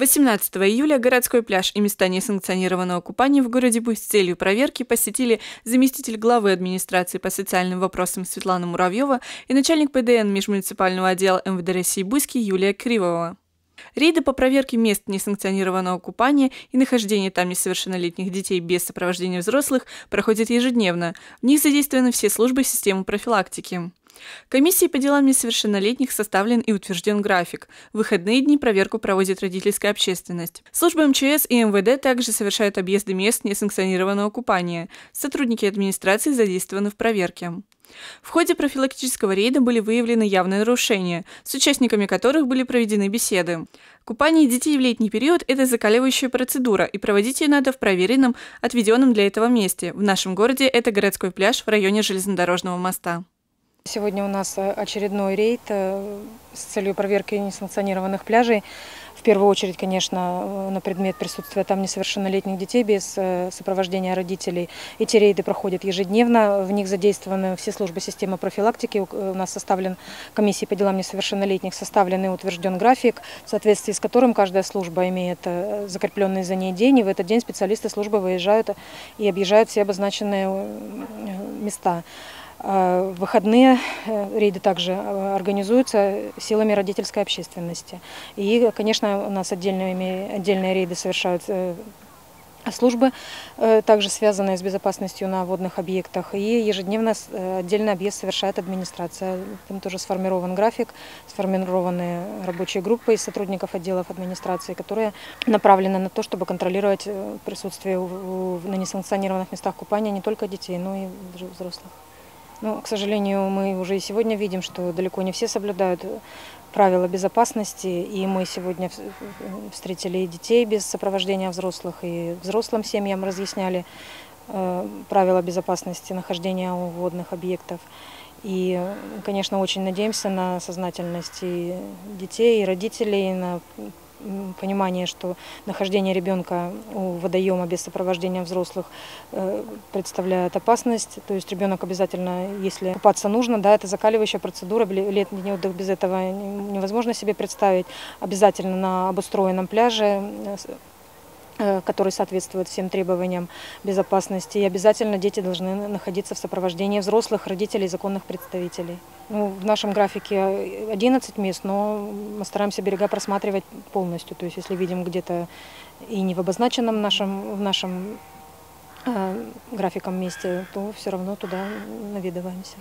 18 июля городской пляж и места несанкционированного купания в городе Буй с целью проверки посетили заместитель главы администрации по социальным вопросам Светлана Муравьева и начальник ПДН межмуниципального отдела МВД России Буйский Юлия Кривова. Рейды по проверке мест несанкционированного купания и нахождения там несовершеннолетних детей без сопровождения взрослых проходят ежедневно. В них задействованы все службы системы профилактики. Комиссии по делам несовершеннолетних составлен и утвержден график. В выходные дни проверку проводит родительская общественность. Службы МЧС и МВД также совершают объезды мест несанкционированного купания. Сотрудники администрации задействованы в проверке. В ходе профилактического рейда были выявлены явные нарушения, с участниками которых были проведены беседы. Купание детей в летний период – это закаливающая процедура, и проводить ее надо в проверенном, отведенном для этого месте. В нашем городе это городской пляж в районе железнодорожного моста. Сегодня у нас э, очередной рейд э, с целью проверки несанкционированных пляжей. В первую очередь, конечно, э, на предмет присутствия там несовершеннолетних детей без сопровождения родителей. Эти рейды проходят ежедневно, в них задействованы все службы системы профилактики. У нас составлен комиссии по делам несовершеннолетних, составлен и утвержден график, в соответствии с которым каждая служба имеет закрепленный за ней день, и в этот день специалисты службы выезжают и объезжают все обозначенные места. В выходные э, рейды также э, организуются силами родительской общественности. И, конечно, у нас отдельные, отдельные рейды совершают э, службы, также связанные с безопасностью на водных объектах. И ежедневно отдельный объезд совершает администрация. Там тоже сформирован график, сформированы рабочие группы из сотрудников отделов администрации, которые направлены на то, чтобы контролировать присутствие на несанкционированных местах купания не только детей, но и взрослых. Но, к сожалению, мы уже и сегодня видим, что далеко не все соблюдают правила безопасности, и мы сегодня встретили и детей без сопровождения взрослых, и взрослым семьям разъясняли э, правила безопасности нахождения у водных объектов. И, конечно, очень надеемся на сознательность и детей, и родителей, на понимание, что нахождение ребенка у водоема без сопровождения взрослых э, представляет опасность. То есть ребенок обязательно, если купаться нужно, да, это закаливающая процедура, летний отдых без этого невозможно себе представить. Обязательно на обустроенном пляже Э, который соответствует всем требованиям безопасности. И обязательно дети должны находиться в сопровождении взрослых, родителей, законных представителей. Ну, в нашем графике 11 мест, но мы стараемся берега просматривать полностью. То есть если видим где-то и не в обозначенном нашем, в нашем э, графиком месте, то все равно туда наведываемся.